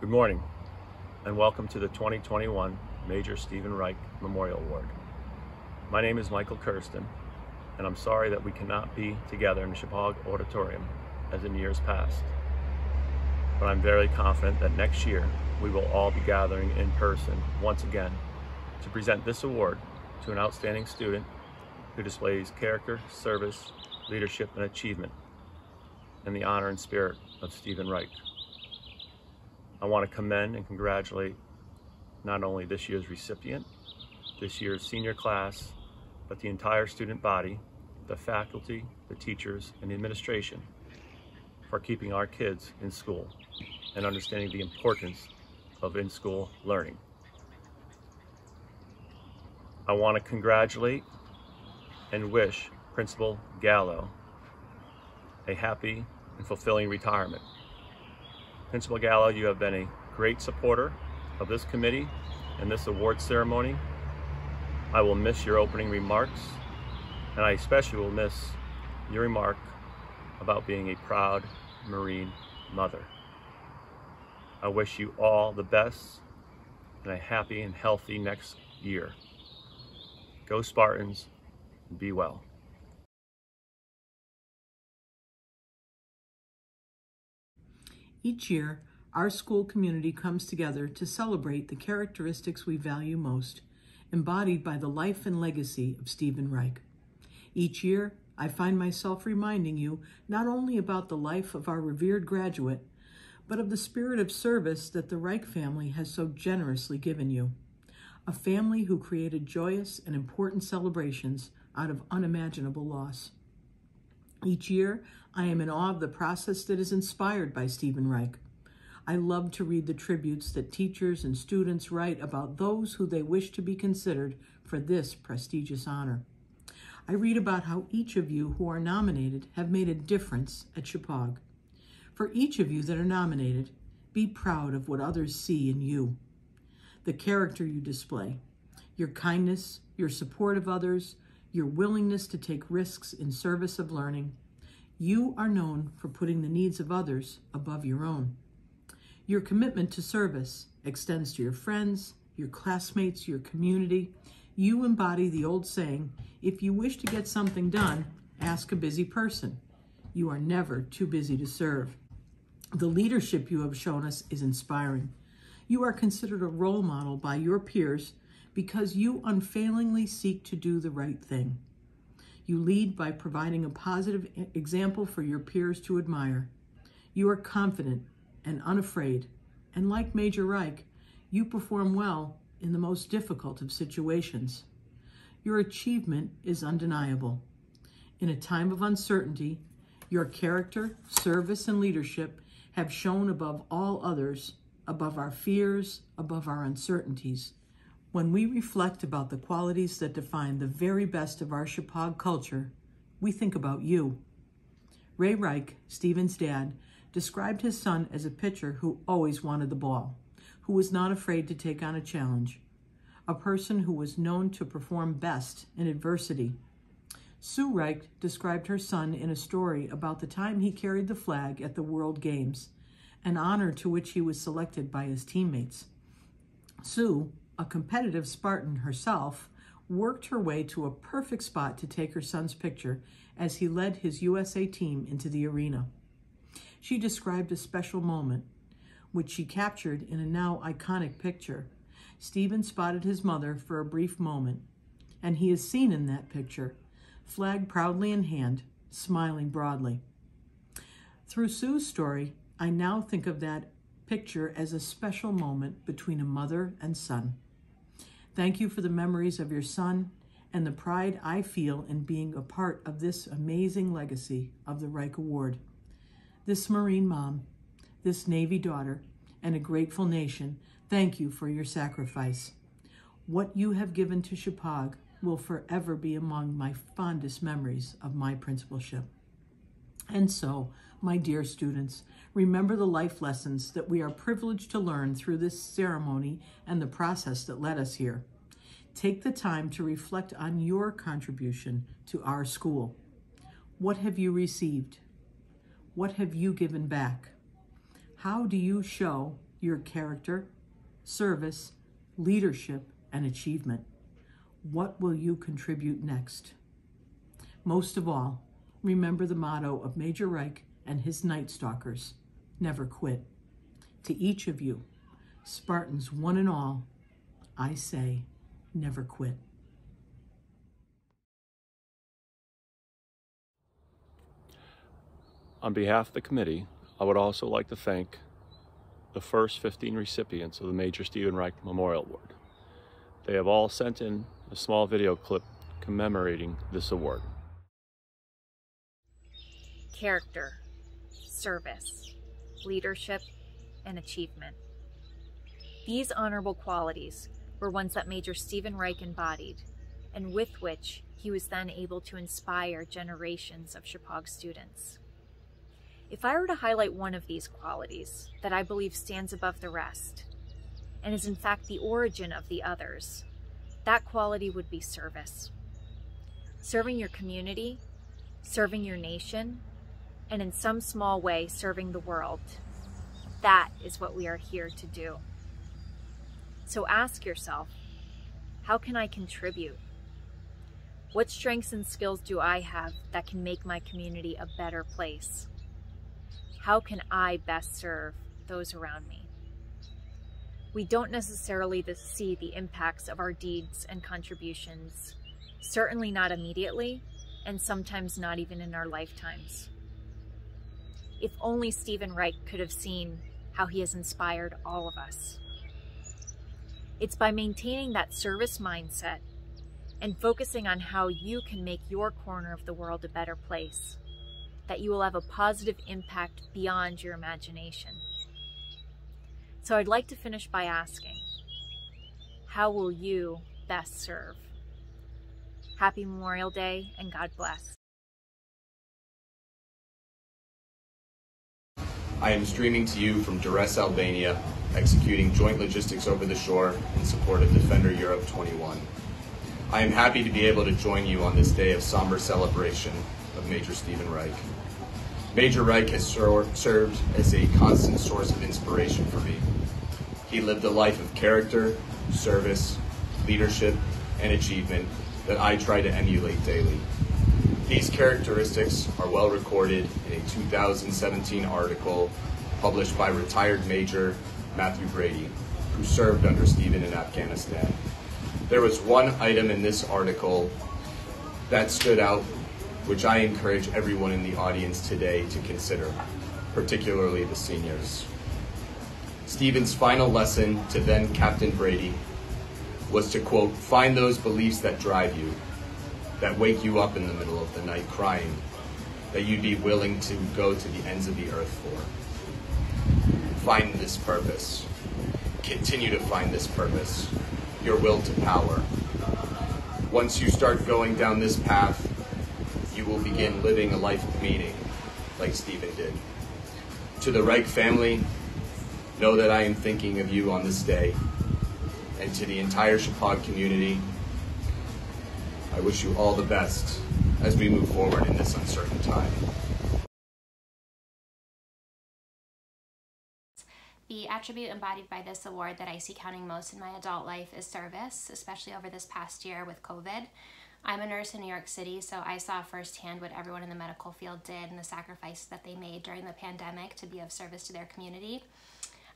Good morning and welcome to the 2021 Major Stephen Reich Memorial Award. My name is Michael Kirsten and I'm sorry that we cannot be together in the Shepaug Auditorium as in years past. But I'm very confident that next year we will all be gathering in person once again to present this award to an outstanding student who displays character, service, leadership, and achievement in the honor and spirit of Stephen Reich. I want to commend and congratulate not only this year's recipient, this year's senior class, but the entire student body, the faculty, the teachers, and the administration for keeping our kids in school and understanding the importance of in-school learning. I want to congratulate and wish Principal Gallo a happy and fulfilling retirement. Principal Gallo, you have been a great supporter of this committee and this award ceremony. I will miss your opening remarks, and I especially will miss your remark about being a proud Marine mother. I wish you all the best and a happy and healthy next year. Go Spartans, and be well. Each year, our school community comes together to celebrate the characteristics we value most, embodied by the life and legacy of Stephen Reich. Each year, I find myself reminding you not only about the life of our revered graduate, but of the spirit of service that the Reich family has so generously given you. A family who created joyous and important celebrations out of unimaginable loss. Each year, I am in awe of the process that is inspired by Stephen Reich. I love to read the tributes that teachers and students write about those who they wish to be considered for this prestigious honor. I read about how each of you who are nominated have made a difference at Shepaug. For each of you that are nominated, be proud of what others see in you. The character you display, your kindness, your support of others, your willingness to take risks in service of learning. You are known for putting the needs of others above your own. Your commitment to service extends to your friends, your classmates, your community. You embody the old saying, if you wish to get something done, ask a busy person. You are never too busy to serve. The leadership you have shown us is inspiring. You are considered a role model by your peers because you unfailingly seek to do the right thing. You lead by providing a positive example for your peers to admire. You are confident and unafraid, and like Major Reich, you perform well in the most difficult of situations. Your achievement is undeniable. In a time of uncertainty, your character, service, and leadership have shown above all others, above our fears, above our uncertainties. When we reflect about the qualities that define the very best of our Shepaug culture, we think about you. Ray Reich, Stephen's dad, described his son as a pitcher who always wanted the ball, who was not afraid to take on a challenge, a person who was known to perform best in adversity. Sue Reich described her son in a story about the time he carried the flag at the World Games, an honor to which he was selected by his teammates. Sue, a competitive Spartan herself, worked her way to a perfect spot to take her son's picture as he led his USA team into the arena. She described a special moment, which she captured in a now iconic picture. Stephen spotted his mother for a brief moment, and he is seen in that picture, flag proudly in hand, smiling broadly. Through Sue's story, I now think of that picture as a special moment between a mother and son. Thank you for the memories of your son and the pride I feel in being a part of this amazing legacy of the Reich Award. This Marine mom, this Navy daughter, and a grateful nation, thank you for your sacrifice. What you have given to Shepaug will forever be among my fondest memories of my principalship. And so, my dear students, remember the life lessons that we are privileged to learn through this ceremony and the process that led us here. Take the time to reflect on your contribution to our school. What have you received? What have you given back? How do you show your character, service, leadership, and achievement. What will you contribute next? Most of all, remember the motto of Major Reich and his Night Stalkers never quit. To each of you, Spartans one and all, I say, never quit. On behalf of the committee, I would also like to thank the first 15 recipients of the Major Stephen Reich Memorial Award. They have all sent in a small video clip commemorating this award. Character, service, leadership, and achievement. These honorable qualities were ones that Major Stephen Reich embodied, and with which he was then able to inspire generations of Shepaug students. If I were to highlight one of these qualities that I believe stands above the rest, and is in fact the origin of the others, that quality would be service. Serving your community, serving your nation, and in some small way serving the world. That is what we are here to do. So ask yourself, how can I contribute? What strengths and skills do I have that can make my community a better place? How can I best serve those around me? We don't necessarily see the impacts of our deeds and contributions, certainly not immediately, and sometimes not even in our lifetimes. If only Stephen Reich could have seen how he has inspired all of us. It's by maintaining that service mindset and focusing on how you can make your corner of the world a better place that you will have a positive impact beyond your imagination. So I'd like to finish by asking, how will you best serve? Happy Memorial Day and God bless. I am streaming to you from Durrës, Albania, executing joint logistics over the shore in support of Defender Europe 21. I am happy to be able to join you on this day of somber celebration of Major Stephen Reich. Major Reich has served as a constant source of inspiration for me. He lived a life of character, service, leadership, and achievement that I try to emulate daily. These characteristics are well recorded in a 2017 article published by retired Major Matthew Brady, who served under Stephen in Afghanistan. There was one item in this article that stood out which I encourage everyone in the audience today to consider, particularly the seniors. Stephen's final lesson to then Captain Brady was to quote, find those beliefs that drive you, that wake you up in the middle of the night crying, that you'd be willing to go to the ends of the earth for. Find this purpose. Continue to find this purpose, your will to power. Once you start going down this path, you will begin living a life of meaning like Stephen did. To the Reich family, know that I am thinking of you on this day. And to the entire Shepaug community, I wish you all the best as we move forward in this uncertain time. The attribute embodied by this award that I see counting most in my adult life is service, especially over this past year with COVID. I'm a nurse in New York City, so I saw firsthand what everyone in the medical field did and the sacrifices that they made during the pandemic to be of service to their community.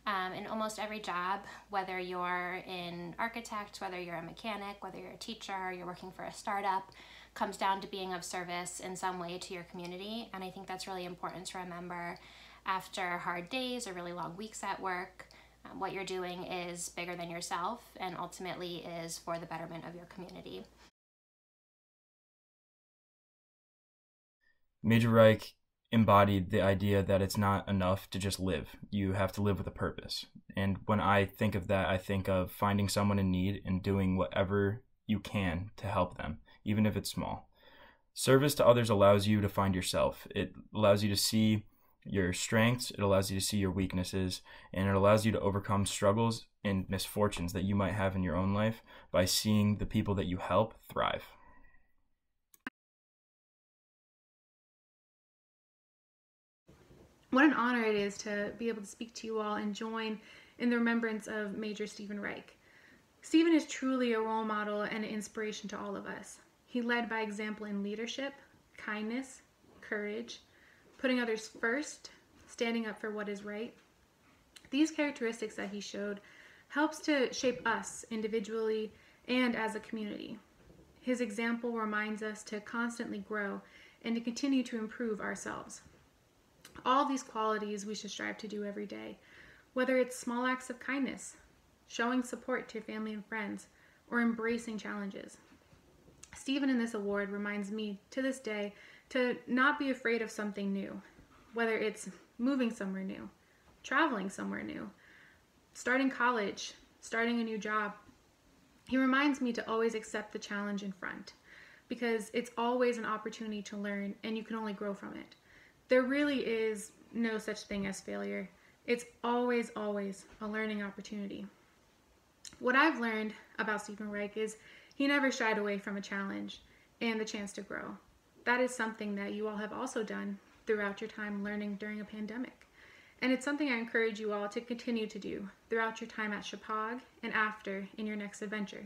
Um, in almost every job, whether you're an architect, whether you're a mechanic, whether you're a teacher, you're working for a startup, comes down to being of service in some way to your community. And I think that's really important to remember after hard days or really long weeks at work. Um, what you're doing is bigger than yourself and ultimately is for the betterment of your community. Major Reich embodied the idea that it's not enough to just live. You have to live with a purpose. And when I think of that, I think of finding someone in need and doing whatever you can to help them, even if it's small. Service to others allows you to find yourself. It allows you to see your strengths, it allows you to see your weaknesses, and it allows you to overcome struggles and misfortunes that you might have in your own life by seeing the people that you help thrive. What an honor it is to be able to speak to you all and join in the remembrance of Major Stephen Reich. Stephen is truly a role model and an inspiration to all of us. He led by example in leadership, kindness, courage, putting others first, standing up for what is right. These characteristics that he showed helps to shape us individually and as a community. His example reminds us to constantly grow and to continue to improve ourselves. All these qualities we should strive to do every day, whether it's small acts of kindness, showing support to your family and friends, or embracing challenges. Stephen in this award reminds me to this day to not be afraid of something new, whether it's moving somewhere new, traveling somewhere new, starting college, starting a new job, he reminds me to always accept the challenge in front because it's always an opportunity to learn and you can only grow from it. There really is no such thing as failure. It's always, always a learning opportunity. What I've learned about Stephen Reich is he never shied away from a challenge and the chance to grow. That is something that you all have also done throughout your time learning during a pandemic. And it's something I encourage you all to continue to do throughout your time at Shepaug and after in your next adventure.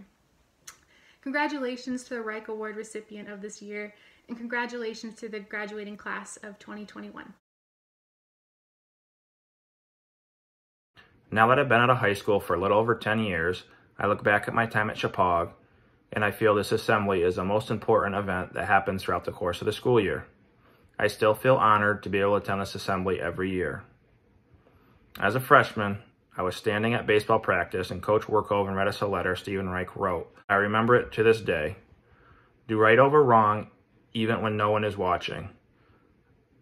Congratulations to the Reich Award recipient of this year, and congratulations to the graduating class of 2021. Now that I've been out of high school for a little over 10 years, I look back at my time at Shepaug, and I feel this assembly is the most important event that happens throughout the course of the school year. I still feel honored to be able to attend this assembly every year. As a freshman, I was standing at baseball practice and Coach Werkhoven read us a letter Stephen Reich wrote. I remember it to this day. Do right over wrong even when no one is watching.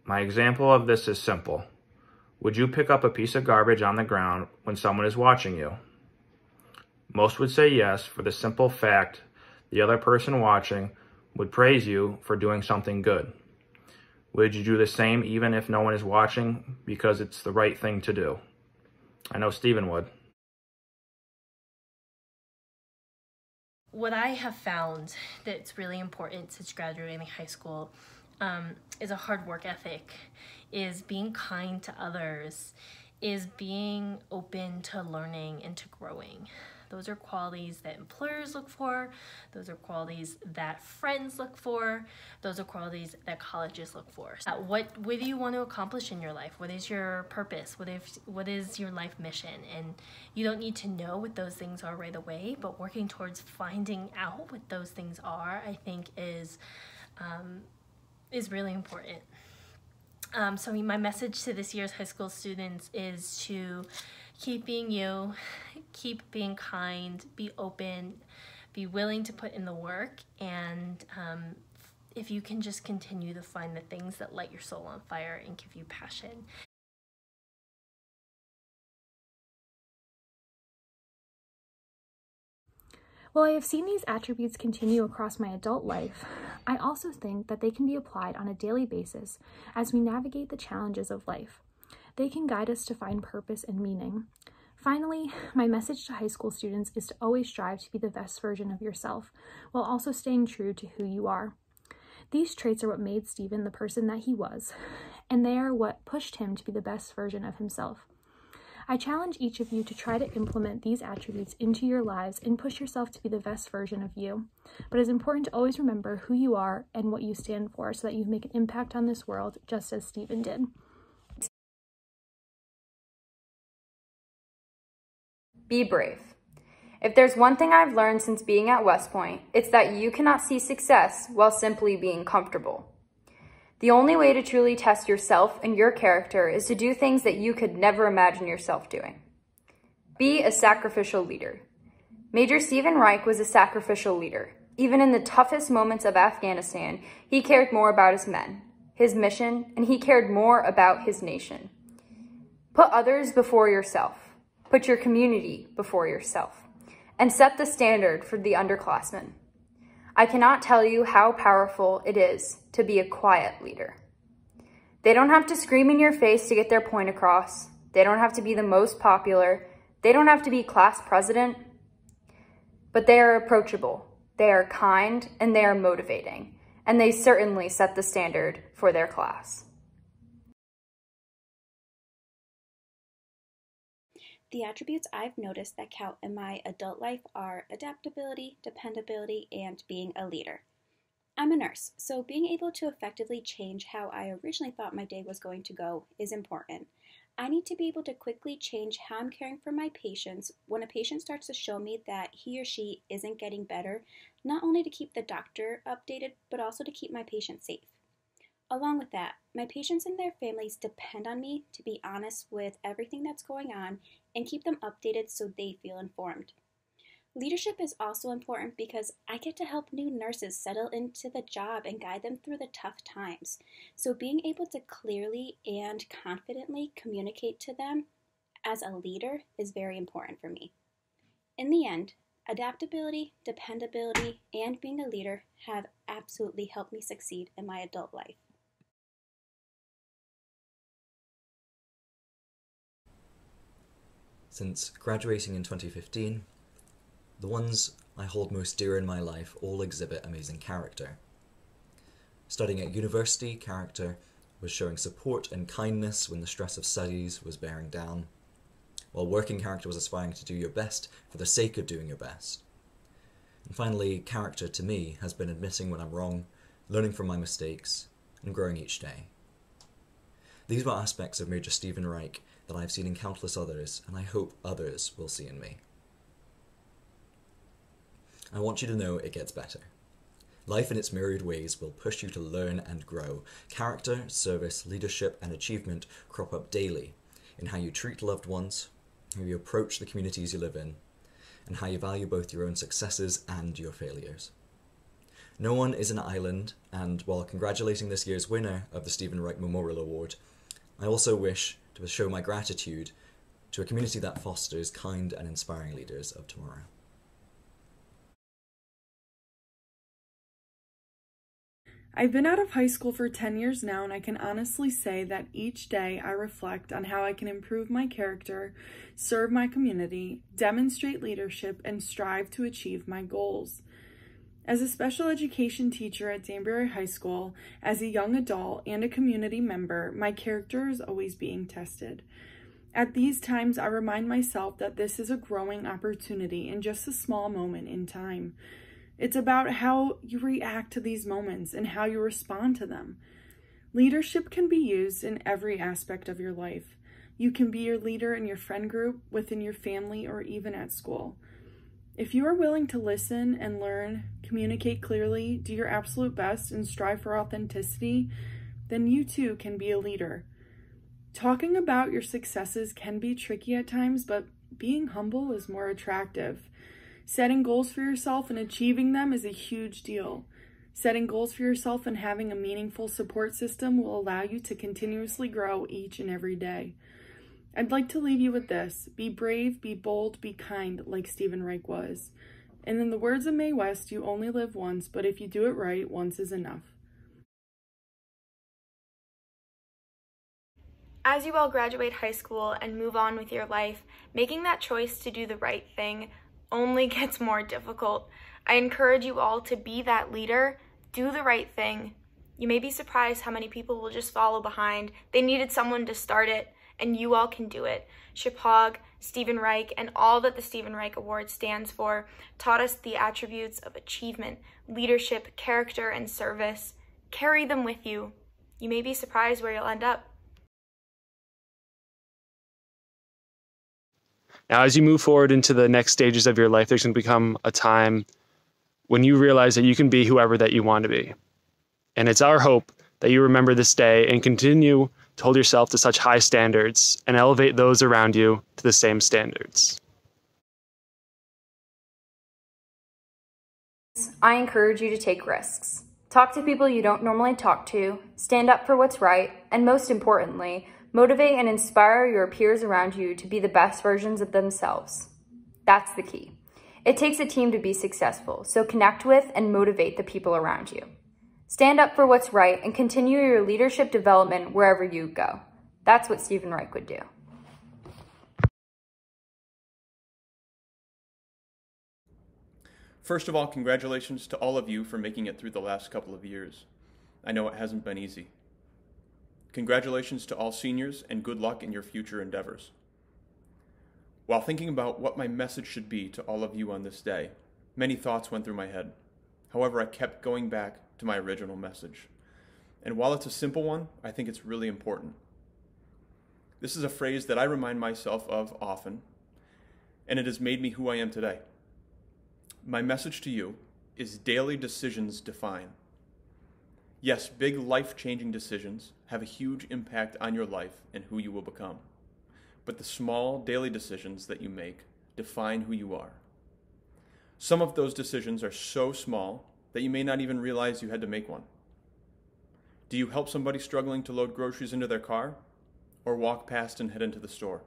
My example of this is simple. Would you pick up a piece of garbage on the ground when someone is watching you? Most would say yes for the simple fact the other person watching would praise you for doing something good. Would you do the same even if no one is watching because it's the right thing to do? I know Stephen would. What I have found that's really important since graduating high school um, is a hard work ethic, is being kind to others, is being open to learning and to growing. Those are qualities that employers look for. Those are qualities that friends look for. Those are qualities that colleges look for. Uh, what, what do you want to accomplish in your life? What is your purpose? What, if, what is your life mission? And you don't need to know what those things are right away, but working towards finding out what those things are, I think is, um, is really important. Um, so my message to this year's high school students is to keep being you, keep being kind, be open, be willing to put in the work, and um, if you can just continue to find the things that light your soul on fire and give you passion. While I have seen these attributes continue across my adult life, I also think that they can be applied on a daily basis as we navigate the challenges of life. They can guide us to find purpose and meaning. Finally, my message to high school students is to always strive to be the best version of yourself while also staying true to who you are. These traits are what made Stephen the person that he was, and they are what pushed him to be the best version of himself. I challenge each of you to try to implement these attributes into your lives and push yourself to be the best version of you. But it's important to always remember who you are and what you stand for so that you make an impact on this world just as Stephen did. Be brave. If there's one thing I've learned since being at West Point, it's that you cannot see success while simply being comfortable. The only way to truly test yourself and your character is to do things that you could never imagine yourself doing. Be a sacrificial leader. Major Stephen Reich was a sacrificial leader. Even in the toughest moments of Afghanistan, he cared more about his men, his mission, and he cared more about his nation. Put others before yourself. Put your community before yourself and set the standard for the underclassmen. I cannot tell you how powerful it is to be a quiet leader. They don't have to scream in your face to get their point across. They don't have to be the most popular. They don't have to be class president. But they are approachable. They are kind and they are motivating. And they certainly set the standard for their class. The attributes I've noticed that count in my adult life are adaptability, dependability, and being a leader. I'm a nurse, so being able to effectively change how I originally thought my day was going to go is important. I need to be able to quickly change how I'm caring for my patients when a patient starts to show me that he or she isn't getting better, not only to keep the doctor updated, but also to keep my patient safe. Along with that, my patients and their families depend on me to be honest with everything that's going on and keep them updated so they feel informed. Leadership is also important because I get to help new nurses settle into the job and guide them through the tough times. So, being able to clearly and confidently communicate to them as a leader is very important for me. In the end, adaptability, dependability, and being a leader have absolutely helped me succeed in my adult life. Since graduating in 2015, the ones I hold most dear in my life all exhibit amazing character. Studying at university, character was showing support and kindness when the stress of studies was bearing down, while working character was aspiring to do your best for the sake of doing your best. And finally, character to me has been admitting when I'm wrong, learning from my mistakes, and growing each day. These were aspects of Major Stephen Reich that I have seen in countless others, and I hope others will see in me. I want you to know it gets better. Life in its myriad ways will push you to learn and grow. Character, service, leadership, and achievement crop up daily in how you treat loved ones, how you approach the communities you live in, and how you value both your own successes and your failures. No one is an island, and while congratulating this year's winner of the Stephen Reich Memorial Award, I also wish to show my gratitude to a community that fosters kind and inspiring leaders of tomorrow. I've been out of high school for 10 years now, and I can honestly say that each day I reflect on how I can improve my character, serve my community, demonstrate leadership, and strive to achieve my goals. As a special education teacher at Danbury High School, as a young adult, and a community member, my character is always being tested. At these times, I remind myself that this is a growing opportunity in just a small moment in time. It's about how you react to these moments and how you respond to them. Leadership can be used in every aspect of your life. You can be your leader in your friend group, within your family, or even at school. If you are willing to listen and learn, communicate clearly, do your absolute best, and strive for authenticity, then you too can be a leader. Talking about your successes can be tricky at times, but being humble is more attractive. Setting goals for yourself and achieving them is a huge deal. Setting goals for yourself and having a meaningful support system will allow you to continuously grow each and every day. I'd like to leave you with this be brave, be bold, be kind, like Stephen Reich was. And in the words of Mae West, you only live once, but if you do it right, once is enough. As you all graduate high school and move on with your life, making that choice to do the right thing only gets more difficult. I encourage you all to be that leader, do the right thing. You may be surprised how many people will just follow behind. They needed someone to start it, and you all can do it. Shepaug, Stephen Reich, and all that the Stephen Reich Award stands for taught us the attributes of achievement, leadership, character, and service. Carry them with you. You may be surprised where you'll end up. Now, as you move forward into the next stages of your life, there's going to become a time when you realize that you can be whoever that you want to be. And it's our hope that you remember this day and continue to hold yourself to such high standards and elevate those around you to the same standards. I encourage you to take risks. Talk to people you don't normally talk to, stand up for what's right, and most importantly, Motivate and inspire your peers around you to be the best versions of themselves. That's the key. It takes a team to be successful, so connect with and motivate the people around you. Stand up for what's right and continue your leadership development wherever you go. That's what Stephen Reich would do. First of all, congratulations to all of you for making it through the last couple of years. I know it hasn't been easy. Congratulations to all seniors and good luck in your future endeavors. While thinking about what my message should be to all of you on this day, many thoughts went through my head. However, I kept going back to my original message. And while it's a simple one, I think it's really important. This is a phrase that I remind myself of often, and it has made me who I am today. My message to you is daily decisions define. Yes, big life changing decisions have a huge impact on your life and who you will become. But the small daily decisions that you make define who you are. Some of those decisions are so small that you may not even realize you had to make one. Do you help somebody struggling to load groceries into their car or walk past and head into the store?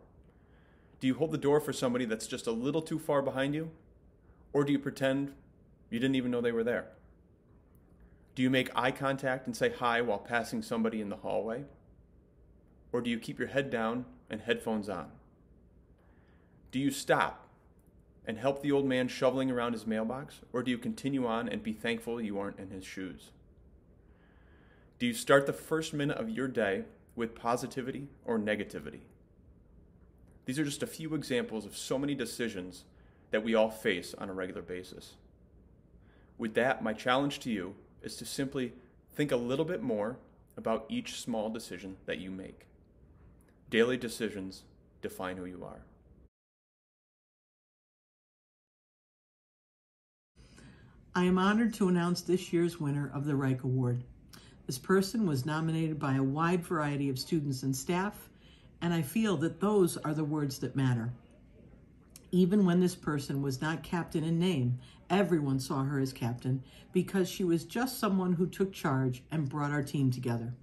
Do you hold the door for somebody that's just a little too far behind you? Or do you pretend you didn't even know they were there? Do you make eye contact and say hi while passing somebody in the hallway? Or do you keep your head down and headphones on? Do you stop and help the old man shoveling around his mailbox, or do you continue on and be thankful you aren't in his shoes? Do you start the first minute of your day with positivity or negativity? These are just a few examples of so many decisions that we all face on a regular basis. With that, my challenge to you is to simply think a little bit more about each small decision that you make. Daily decisions define who you are. I am honored to announce this year's winner of the Reich Award. This person was nominated by a wide variety of students and staff, and I feel that those are the words that matter. Even when this person was not captain in name, everyone saw her as captain because she was just someone who took charge and brought our team together.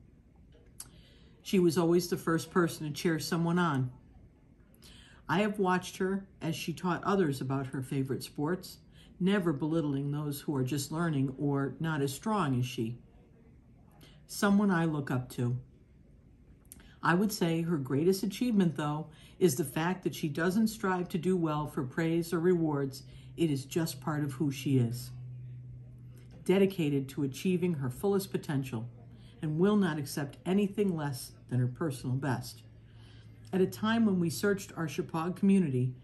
She was always the first person to cheer someone on. I have watched her as she taught others about her favorite sports, never belittling those who are just learning or not as strong as she. Someone I look up to. I would say her greatest achievement, though, is the fact that she doesn't strive to do well for praise or rewards. It is just part of who she is. Dedicated to achieving her fullest potential and will not accept anything less than her personal best. At a time when we searched our Shepaug community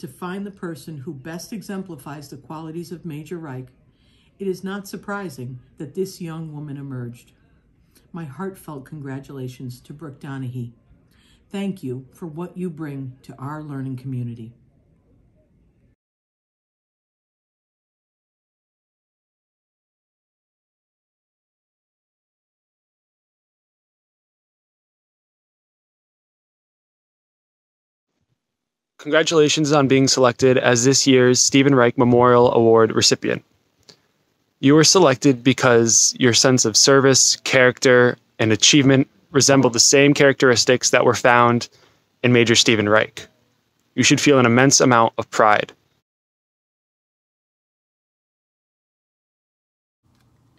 to find the person who best exemplifies the qualities of Major Reich, it is not surprising that this young woman emerged. My heartfelt congratulations to Brooke Donahue. Thank you for what you bring to our learning community. Congratulations on being selected as this year's Stephen Reich Memorial Award recipient. You were selected because your sense of service, character, and achievement resemble the same characteristics that were found in Major Stephen Reich. You should feel an immense amount of pride.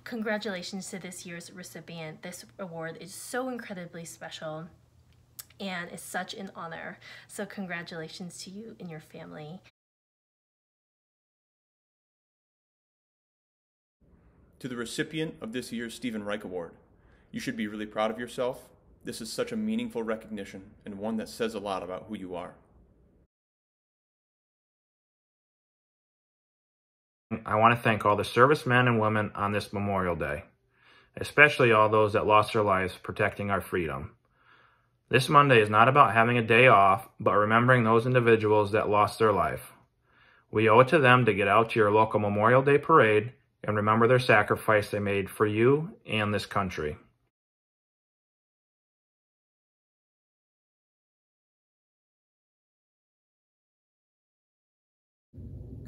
Congratulations to this year's recipient. This award is so incredibly special and it's such an honor. So, congratulations to you and your family. To the recipient of this year's Stephen Reich Award, you should be really proud of yourself. This is such a meaningful recognition and one that says a lot about who you are. I want to thank all the servicemen and women on this Memorial Day, especially all those that lost their lives protecting our freedom. This Monday is not about having a day off, but remembering those individuals that lost their life. We owe it to them to get out to your local Memorial Day parade and remember their sacrifice they made for you and this country.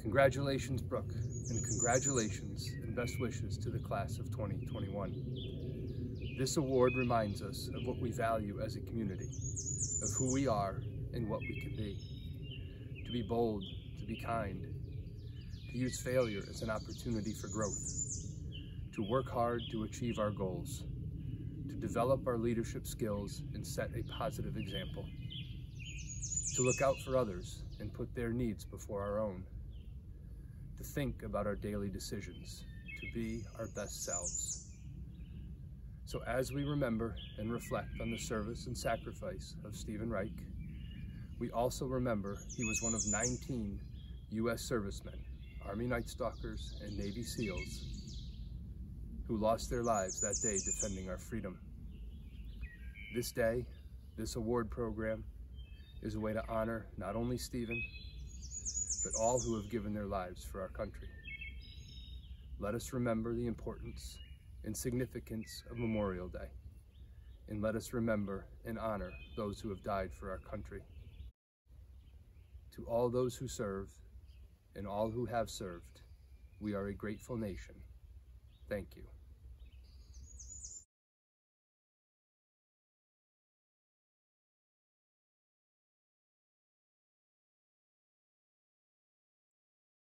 Congratulations, Brooke, and congratulations and best wishes to the class of 2021. This award reminds us of what we value as a community, of who we are and what we can be. To be bold, to be kind, to use failure as an opportunity for growth, to work hard to achieve our goals, to develop our leadership skills and set a positive example, to look out for others and put their needs before our own, to think about our daily decisions, to be our best selves. So as we remember and reflect on the service and sacrifice of Stephen Reich, We also remember he was one of 19 U.S. servicemen, Army Night Stalkers, and Navy SEALs who lost their lives that day defending our freedom. This day, this award program, is a way to honor not only Stephen, but all who have given their lives for our country. Let us remember the importance and significance of Memorial Day, and let us remember and honor those who have died for our country. To all those who serve and all who have served, we are a grateful nation. Thank you.